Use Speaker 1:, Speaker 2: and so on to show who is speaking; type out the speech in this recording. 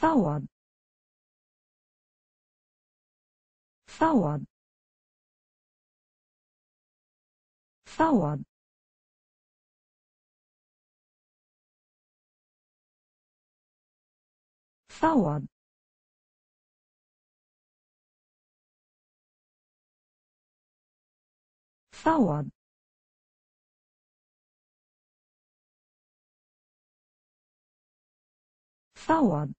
Speaker 1: صوب صوب صوب صوب صوب صوب